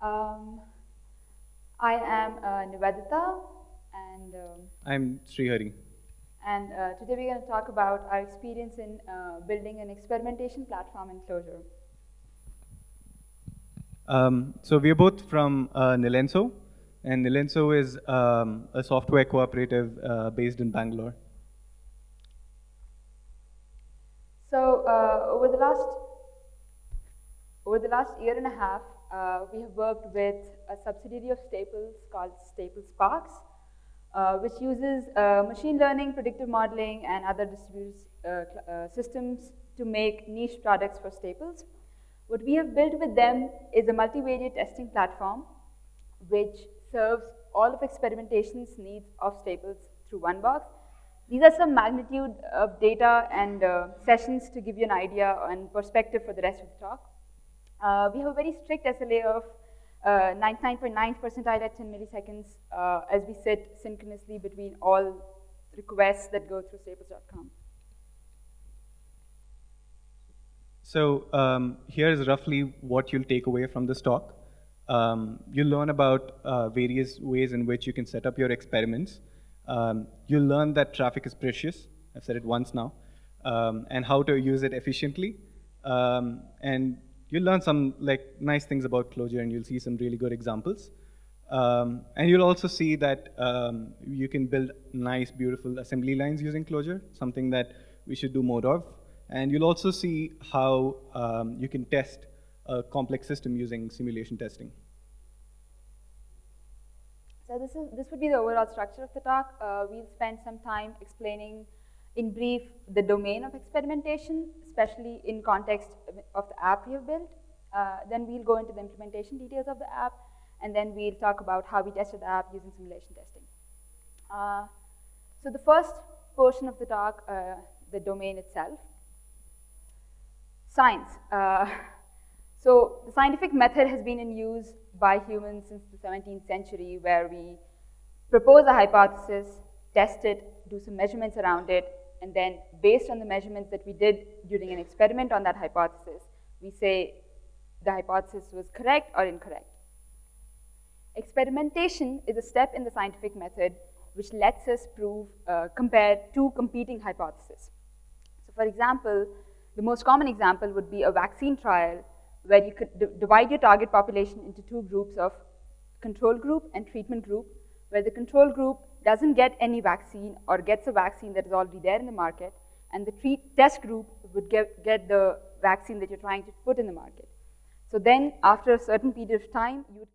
Um, I am uh, Nivedita, and um, I'm Srihari. and uh, today we're going to talk about our experience in uh, building an experimentation platform in Clojure. Um, so we're both from uh, Nilenso, and Nilenso is um, a software cooperative uh, based in Bangalore. So uh, over the last over the last year and a half, uh, we have worked with a subsidiary of Staples called Staples SparX, uh, which uses uh, machine learning, predictive modeling, and other distributed uh, uh, systems to make niche products for Staples. What we have built with them is a multivariate testing platform, which serves all of experimentation's needs of Staples through one box. These are some magnitude of data and uh, sessions to give you an idea and perspective for the rest of the talk. Uh, we have a very strict SLA of 99.9 percentile at 10 milliseconds uh, as we sit synchronously between all requests that go through staples.com. So um, here is roughly what you'll take away from this talk. Um, you'll learn about uh, various ways in which you can set up your experiments. Um, you'll learn that traffic is precious. I've said it once now, um, and how to use it efficiently. Um, and you'll learn some like nice things about Clojure, and you'll see some really good examples. Um, and you'll also see that um, you can build nice, beautiful assembly lines using Clojure, something that we should do more of. And you'll also see how um, you can test a complex system using simulation testing. So this, is, this would be the overall structure of the talk. Uh, we'll spend some time explaining in brief the domain of experimentation, especially in context of the app we have built. Uh, then we'll go into the implementation details of the app, and then we'll talk about how we tested the app using simulation testing. Uh, so the first portion of the talk, uh, the domain itself. Science. Uh, so the scientific method has been in use by humans since the 17th century, where we propose a hypothesis, test it, do some measurements around it, and then based on the measurements that we did during an experiment on that hypothesis, we say the hypothesis was correct or incorrect. Experimentation is a step in the scientific method which lets us prove, uh, compare two competing hypotheses. So for example, the most common example would be a vaccine trial where you could divide your target population into two groups of control group and treatment group, where the control group doesn't get any vaccine or gets a vaccine that is already there in the market, and the treat test group would get, get the vaccine that you're trying to put in the market. So then, after a certain period of time, you would